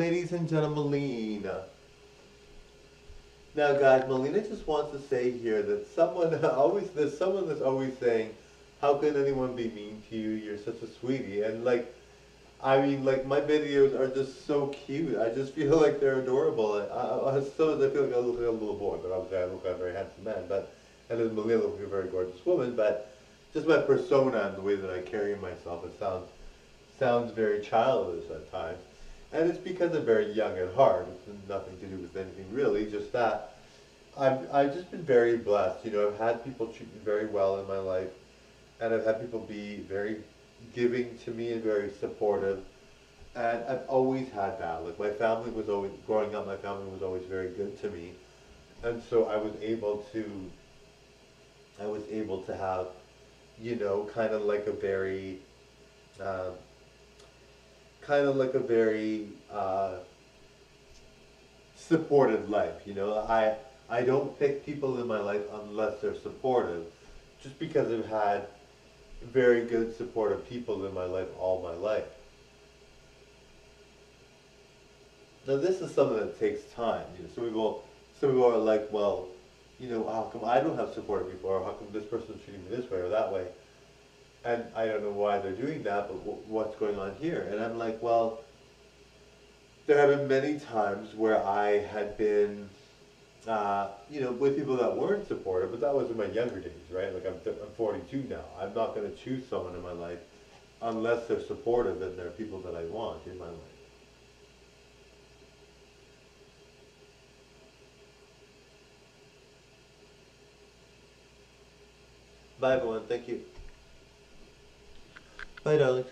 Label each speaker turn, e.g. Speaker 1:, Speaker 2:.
Speaker 1: ladies and gentlemen, Melina. Now, guys, Melina just wants to say here that someone always there's someone that's always saying, "How can anyone be mean to you? You're such a sweetie." And like, I mean, like my videos are just so cute. I just feel like they're adorable. I, I, I so I feel like I look like a little boy, but obviously I look like a very handsome man. But and then Melina looks like a very gorgeous woman. But just my persona and the way that I carry myself, it sounds sounds very childish at times. And it's because I'm very young at heart. It's nothing to do with anything really, just that. I've, I've just been very blessed. You know, I've had people treat me very well in my life. And I've had people be very giving to me and very supportive. And I've always had that. Like my family was always, growing up, my family was always very good to me. And so I was able to, I was able to have, you know, kind of like a very, uh, kind of like a very uh, supported life. You know, I I don't pick people in my life unless they're supportive, just because I've had very good supportive people in my life all my life. Now this is something that takes time. You know, some people some people are like, well, you know, how come I don't have supportive people, or how come this person's treating me this way or that way? And I don't know why they're doing that, but w- what's going on here? And I'm like, well, there have been many times where I had been, uh, you know, with people that weren't supportive, but that was in my younger days, right? Like I'm, th- I'm 42 now. I'm not going to choose someone in my life unless they're supportive and they're people that I want in my life. Bye, everyone. Thank you. Bye, darling.